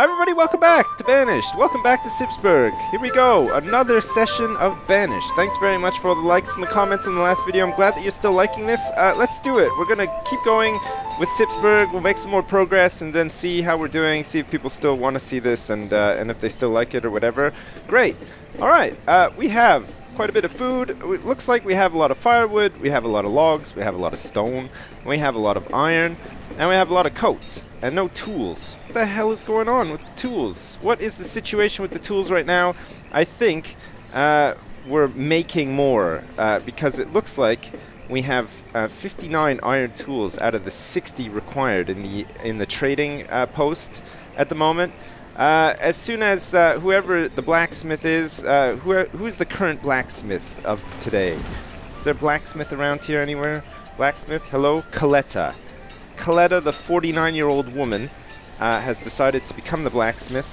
Hi everybody, welcome back to Banished. Welcome back to Sipsburgh. Here we go, another session of Banished. Thanks very much for all the likes and the comments in the last video. I'm glad that you're still liking this. Uh, let's do it. We're gonna keep going with Sipsburgh. We'll make some more progress and then see how we're doing, see if people still want to see this and uh, and if they still like it or whatever. Great. All right, uh, we have quite a bit of food. It looks like we have a lot of firewood, we have a lot of logs, we have a lot of stone, we have a lot of iron, and we have a lot of coats and no tools. What the hell is going on with the tools? What is the situation with the tools right now? I think uh, we're making more uh, because it looks like we have uh, 59 iron tools out of the 60 required in the in the trading uh, post at the moment. Uh, as soon as uh, whoever the blacksmith is, who, who is the current blacksmith of today? Is there blacksmith around here anywhere? Blacksmith, hello? Coletta. Coletta, the 49-year-old woman, uh, has decided to become the blacksmith.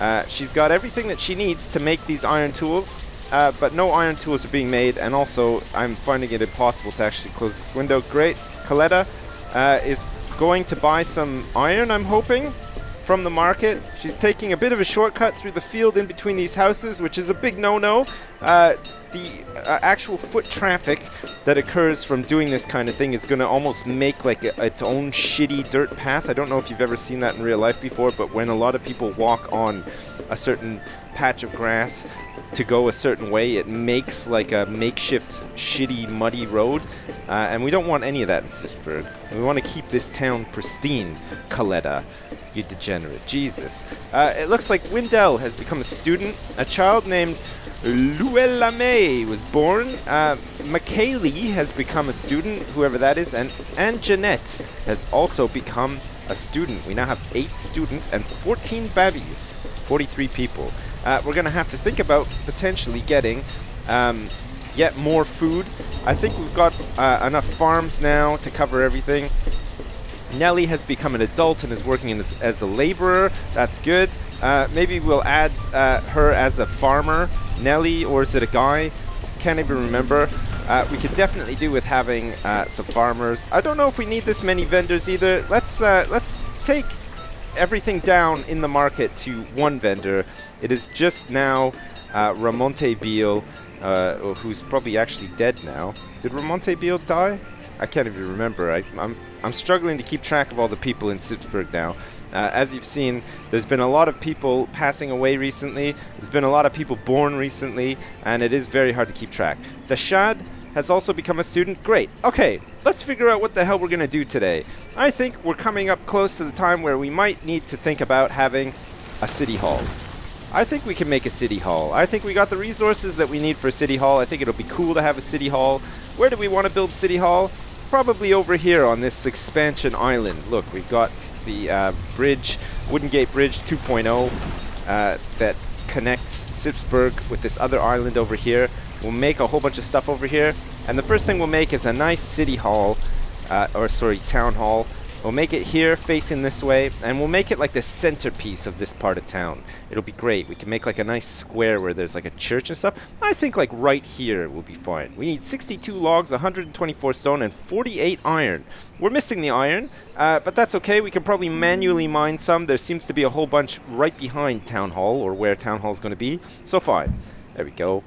Uh, she's got everything that she needs to make these iron tools, uh, but no iron tools are being made, and also I'm finding it impossible to actually close this window. Great. Coletta is going to buy some iron, I'm hoping from the market. She's taking a bit of a shortcut through the field in between these houses, which is a big no-no. Uh, the uh, actual foot traffic that occurs from doing this kind of thing is going to almost make like a, its own shitty dirt path. I don't know if you've ever seen that in real life before, but when a lot of people walk on a certain patch of grass to go a certain way, it makes like a makeshift shitty muddy road. Uh, and we don't want any of that in Sipsburgh. We want to keep this town pristine, Coletta. You degenerate. Jesus. Uh, it looks like Windell has become a student. A child named Luella May was born. Uh, McKaylee has become a student, whoever that is. And, and Jeanette has also become a student. We now have 8 students and 14 babies. 43 people. Uh, we're going to have to think about potentially getting um, yet more food. I think we've got uh, enough farms now to cover everything. Nelly has become an adult and is working as, as a laborer. That's good. Uh, maybe we'll add uh, her as a farmer. Nelly, or is it a guy? Can't even remember. Uh, we could definitely do with having uh, some farmers. I don't know if we need this many vendors either. Let's uh, let's take everything down in the market to one vendor. It is just now uh, Ramonte Beal, who's probably actually dead now. Did Ramonte Beal die? I can't even remember. I, I'm I'm struggling to keep track of all the people in Sipsburgh now. Uh, as you've seen, there's been a lot of people passing away recently. There's been a lot of people born recently, and it is very hard to keep track. Dashad has also become a student. Great. Okay, let's figure out what the hell we're going to do today. I think we're coming up close to the time where we might need to think about having a city hall. I think we can make a city hall. I think we got the resources that we need for city hall. I think it'll be cool to have a city hall. Where do we want to build city hall? probably over here on this expansion island. Look, we've got the uh, bridge, Wooden Gate Bridge 2.0 uh, that connects Sipsburgh with this other island over here. We'll make a whole bunch of stuff over here. And the first thing we'll make is a nice city hall, uh, or sorry, town hall, We'll make it here facing this way, and we'll make it like the centerpiece of this part of town. It'll be great. We can make like a nice square where there's like a church and stuff. I think like right here will be fine. We need 62 logs, 124 stone, and 48 iron. We're missing the iron, uh, but that's okay. We can probably manually mine some. There seems to be a whole bunch right behind Town Hall, or where Town Hall is going to be. So fine. There we go.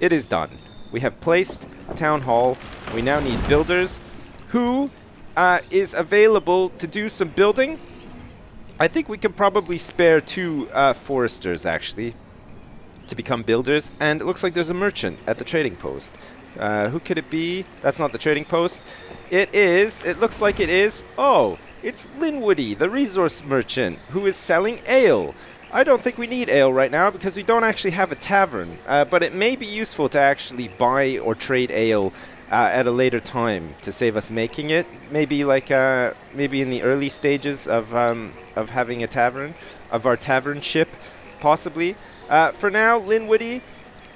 It is done. We have placed Town Hall. We now need builders who uh, is available to do some building. I think we can probably spare two uh, foresters, actually, to become builders. And it looks like there's a merchant at the trading post. Uh, who could it be? That's not the trading post. It is. It looks like it is. Oh, it's Linwoody, the resource merchant, who is selling ale. I don't think we need ale right now because we don't actually have a tavern. Uh, but it may be useful to actually buy or trade ale uh, at a later time to save us making it. Maybe like uh, maybe in the early stages of um, of having a tavern, of our tavern ship, possibly. Uh, for now, Linwoody,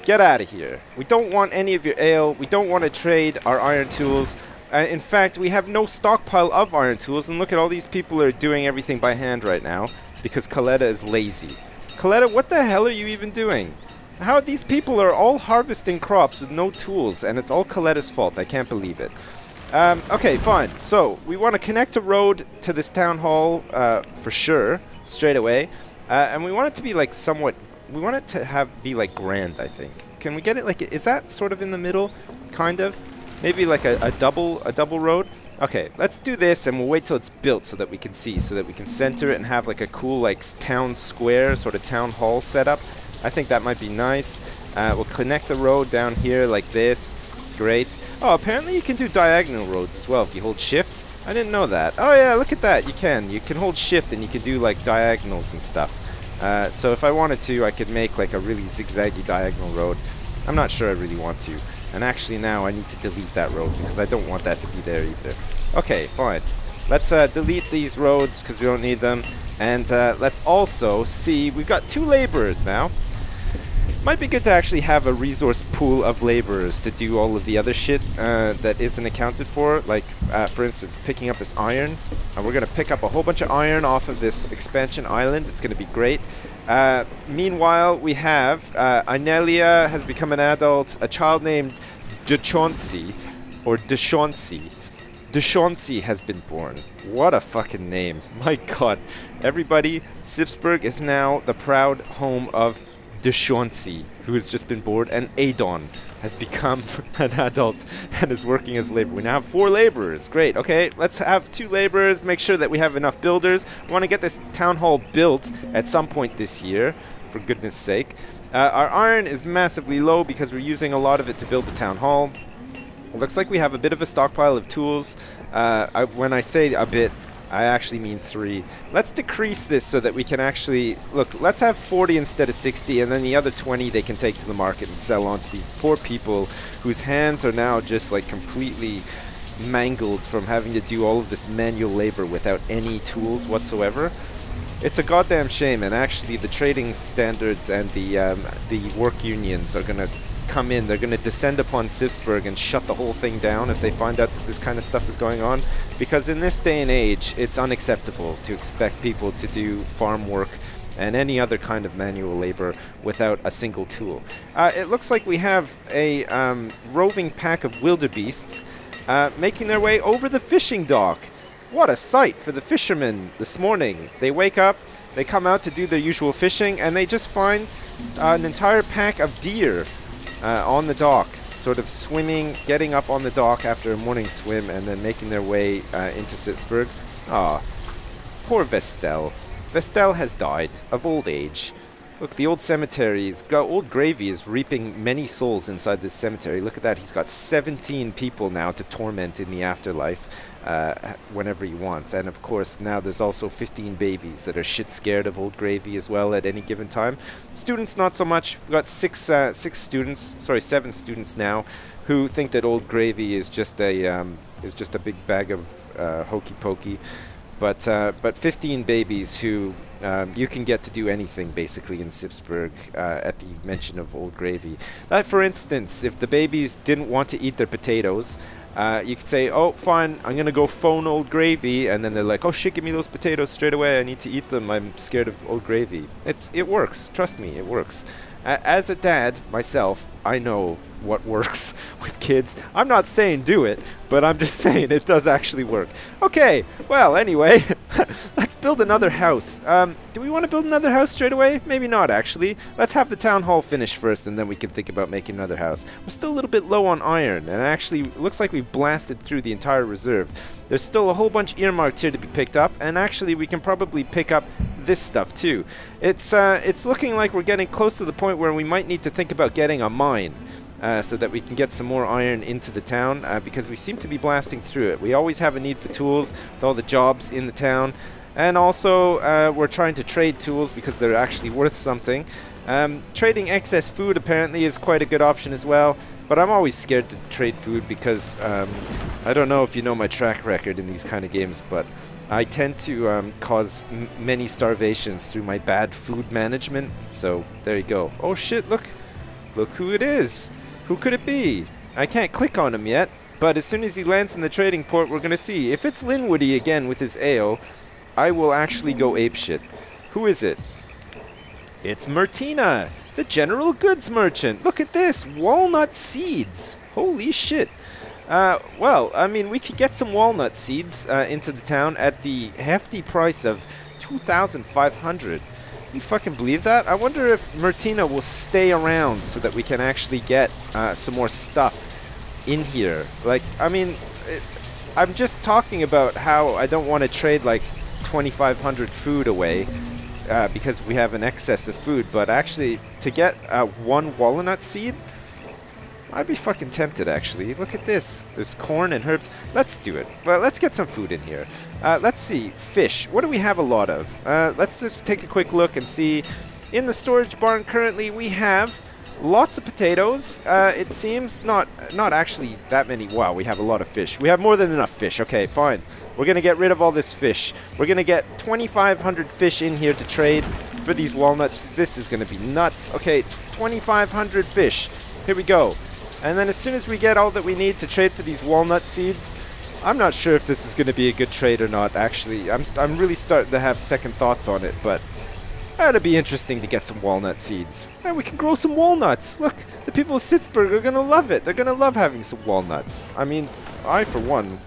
get out of here. We don't want any of your ale. We don't want to trade our iron tools. Uh, in fact, we have no stockpile of iron tools, and look at all these people are doing everything by hand right now because Coletta is lazy. Coletta, what the hell are you even doing? How these people are all harvesting crops with no tools, and it's all Coletta's fault. I can't believe it. Um, okay, fine. So, we want to connect a road to this town hall uh, for sure, straight away. Uh, and we want it to be like somewhat, we want it to have be like grand, I think. Can we get it like, is that sort of in the middle? Kind of? Maybe like a, a double, a double road? Okay, let's do this and we'll wait till it's built so that we can see, so that we can center it and have like a cool like town square, sort of town hall setup. I think that might be nice. Uh, we'll connect the road down here like this. Great. Oh, apparently you can do diagonal roads as well if you hold shift. I didn't know that. Oh yeah, look at that. You can. You can hold shift and you can do like diagonals and stuff. Uh, so if I wanted to, I could make like a really zigzaggy diagonal road. I'm not sure I really want to. And actually now I need to delete that road because I don't want that to be there either. Okay, fine. Let's uh, delete these roads because we don't need them. And uh, let's also see, we've got two laborers now. Might be good to actually have a resource pool of laborers to do all of the other shit uh, that isn't accounted for. Like, uh, for instance, picking up this iron. Uh, we're going to pick up a whole bunch of iron off of this expansion island. It's going to be great. Uh, meanwhile, we have uh, Inelia has become an adult. A child named Dechauncey, or Dechauncey. Dechauncey has been born. What a fucking name. My god. Everybody, Sipsburgh is now the proud home of Dechauncey, who has just been born, and Adon has become an adult and is working as labor. We now have four laborers. Great. Okay, let's have two laborers, make sure that we have enough builders. We want to get this town hall built at some point this year, for goodness sake. Uh, our iron is massively low because we're using a lot of it to build the town hall. Looks like we have a bit of a stockpile of tools. Uh, I, when I say a bit, I actually mean three. Let's decrease this so that we can actually... Look, let's have 40 instead of 60, and then the other 20 they can take to the market and sell on to these poor people whose hands are now just like completely mangled from having to do all of this manual labor without any tools whatsoever. It's a goddamn shame, and actually the trading standards and the um, the work unions are going to come in, they're going to descend upon Sipsburgh and shut the whole thing down if they find out that this kind of stuff is going on. Because in this day and age, it's unacceptable to expect people to do farm work and any other kind of manual labor without a single tool. Uh, it looks like we have a um, roving pack of wildebeests uh, making their way over the fishing dock. What a sight for the fishermen this morning. They wake up, they come out to do their usual fishing, and they just find uh, an entire pack of deer uh, on the dock, sort of swimming, getting up on the dock after a morning swim, and then making their way uh, into Sipsburgh. Ah, poor Vestel. Vestel has died of old age. Look, the old cemetery is got old gravy is reaping many souls inside this cemetery. Look at that, he's got 17 people now to torment in the afterlife uh, whenever he wants. And of course, now there's also 15 babies that are shit scared of old gravy as well at any given time. Students, not so much. We've got six, uh, six students, sorry, seven students now, who think that old gravy is just a um, is just a big bag of uh, hokey pokey. But uh, but 15 babies who um, you can get to do anything basically in Sipsburgh uh, at the mention of old gravy. Like for instance, if the babies didn't want to eat their potatoes, uh, you could say, oh, fine, I'm going to go phone Old Gravy, and then they're like, oh shit, give me those potatoes straight away, I need to eat them, I'm scared of Old Gravy. It's, it works, trust me, it works. A as a dad, myself, I know what works with kids. I'm not saying do it, but I'm just saying it does actually work. Okay, well, anyway, let's build another house. Um, do we want to build another house straight away? Maybe not, actually. Let's have the town hall finished first, and then we can think about making another house. We're still a little bit low on iron, and actually looks like we've blasted through the entire reserve. There's still a whole bunch earmarked here to be picked up, and actually we can probably pick up this stuff too. It's, uh, it's looking like we're getting close to the point where we might need to think about getting a mine uh, so that we can get some more iron into the town uh, because we seem to be blasting through it. We always have a need for tools with all the jobs in the town. And also, uh, we're trying to trade tools because they're actually worth something. Um, trading excess food apparently is quite a good option as well. But I'm always scared to trade food because um, I don't know if you know my track record in these kind of games, but I tend to um, cause many starvations through my bad food management. So there you go. Oh shit! Look, look who it is. Who could it be? I can't click on him yet, but as soon as he lands in the trading port, we're to see. If it's Linwoody again with his ale, I will actually go apeshit. Who is it? It's Martina, the general goods merchant. Look at this, walnut seeds. Holy shit. Uh, well, I mean, we could get some walnut seeds uh, into the town at the hefty price of 2,500. You fucking believe that? I wonder if Myrtina will stay around so that we can actually get uh, some more stuff in here. Like, I mean, it, I'm just talking about how I don't want to trade like 2,500 food away uh, because we have an excess of food, but actually to get uh, one walnut seed, I'd be fucking tempted actually. Look at this. There's corn and herbs. Let's do it. Well, let's get some food in here. Uh, let's see. Fish. What do we have a lot of? Uh, let's just take a quick look and see. In the storage barn currently we have lots of potatoes. Uh, it seems not not actually that many. Wow, we have a lot of fish. We have more than enough fish. Okay, fine. We're going to get rid of all this fish. We're going to get 2,500 fish in here to trade for these walnuts. This is going to be nuts. Okay, 2,500 fish. Here we go. And then as soon as we get all that we need to trade for these walnut seeds, I'm not sure if this is going to be a good trade or not, actually. I'm, I'm really starting to have second thoughts on it, but that'd be interesting to get some walnut seeds. And we can grow some walnuts. Look, the people of Sipsburgh are going to love it. They're going to love having some walnuts. I mean, I, for one,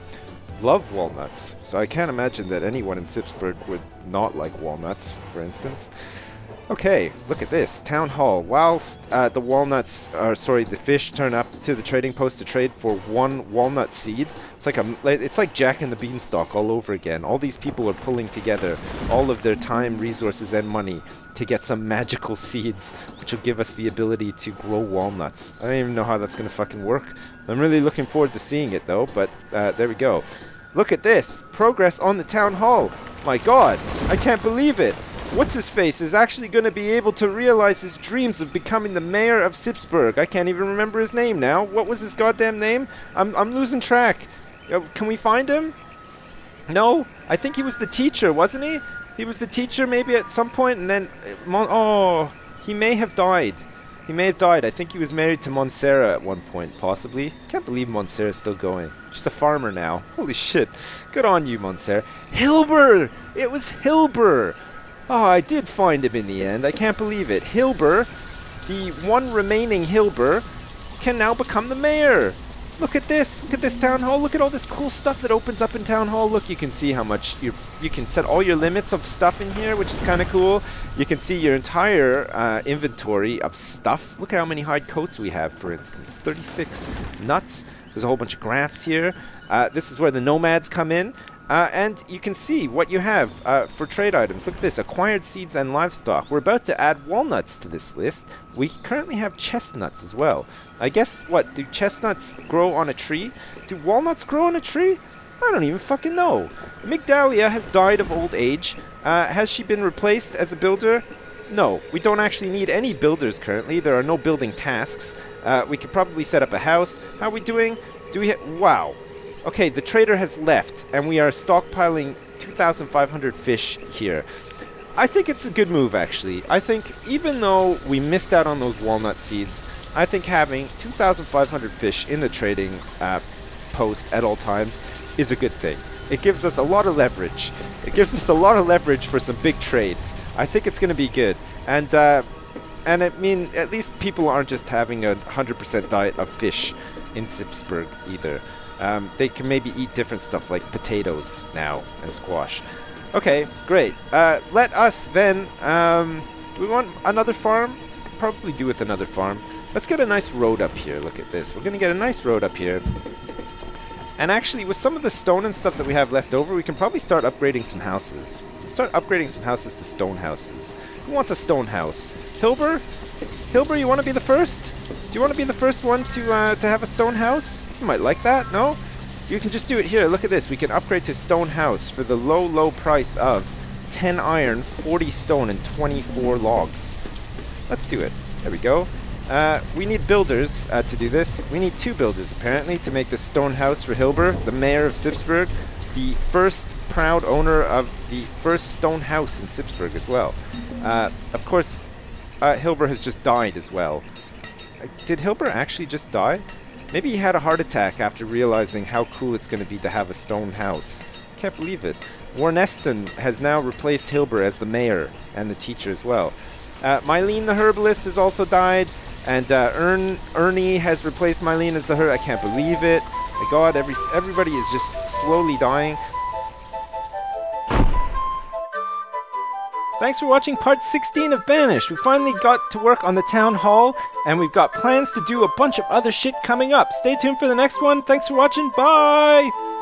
love walnuts, so I can't imagine that anyone in Sipsburgh would not like walnuts, for instance. Okay, look at this. Town Hall. Whilst uh, the walnuts, or sorry, the fish turn up to the trading post to trade for one walnut seed, it's like a, it's like Jack and the Beanstalk all over again. All these people are pulling together all of their time, resources, and money to get some magical seeds, which will give us the ability to grow walnuts. I don't even know how that's going to fucking work. I'm really looking forward to seeing it, though, but uh, there we go. Look at this. Progress on the town hall. My god, I can't believe it. What's-his-face is actually going to be able to realize his dreams of becoming the mayor of Sipsburgh. I can't even remember his name now. What was his goddamn name? I'm, I'm losing track. Uh, can we find him? No? I think he was the teacher, wasn't he? He was the teacher maybe at some point and then... Uh, oh, he may have died. He may have died. I think he was married to Monsera at one point, possibly. Can't believe Monsera's still going. She's a farmer now. Holy shit. Good on you, Monsera. Hilbur! It was Hilbur! Oh, I did find him in the end. I can't believe it. Hilber, the one remaining Hilber, can now become the mayor. Look at this. Look at this town hall. Look at all this cool stuff that opens up in town hall. Look, you can see how much you you can set all your limits of stuff in here, which is kind of cool. You can see your entire uh, inventory of stuff. Look at how many hide coats we have, for instance. 36 nuts. There's a whole bunch of graphs here. Uh, this is where the nomads come in. Uh, and you can see what you have uh, for trade items. Look at this, acquired seeds and livestock. We're about to add walnuts to this list. We currently have chestnuts as well. I guess, what, do chestnuts grow on a tree? Do walnuts grow on a tree? I don't even fucking know. Migdalia has died of old age. Uh, has she been replaced as a builder? No, we don't actually need any builders currently. There are no building tasks. Uh, we could probably set up a house. How are we doing? Do we. Wow. Okay, the trader has left, and we are stockpiling 2,500 fish here. I think it's a good move, actually. I think even though we missed out on those walnut seeds, I think having 2,500 fish in the trading uh, post at all times is a good thing. It gives us a lot of leverage. It gives us a lot of leverage for some big trades. I think it's going to be good. And uh, and I mean, at least people aren't just having a 100% diet of fish in Sipsburgh either. Um, they can maybe eat different stuff like potatoes now and squash. Okay, great. Uh, let us then. Um, do we want another farm? Probably do with another farm. Let's get a nice road up here. Look at this. We're going to get a nice road up here. And actually, with some of the stone and stuff that we have left over, we can probably start upgrading some houses. start upgrading some houses to stone houses. Who wants a stone house? Hilber? Hilber, you want to be the first? Do you want to be the first one to uh, to have a stone house? You might like that, no? You can just do it here. Look at this. We can upgrade to stone house for the low, low price of 10 iron, 40 stone, and 24 logs. Let's do it. There we go. Uh, we need builders uh, to do this. We need two builders, apparently, to make the stone house for Hilber, the mayor of Sipsburgh, the first proud owner of the first stone house in Sipsburgh as well. Uh, of course, uh, Hilbur has just died as well. Did Hilbur actually just die? Maybe he had a heart attack after realizing how cool it's going to be to have a stone house. Can't believe it. Warneston has now replaced Hilbur as the mayor and the teacher as well. Uh, Mylene the herbalist has also died. And uh, Ern, Ernie has replaced Mylene as the her. I can't believe it. My God, every everybody is just slowly dying. Thanks for watching part 16 of Banished. We finally got to work on the town hall, and we've got plans to do a bunch of other shit coming up. Stay tuned for the next one. Thanks for watching. Bye!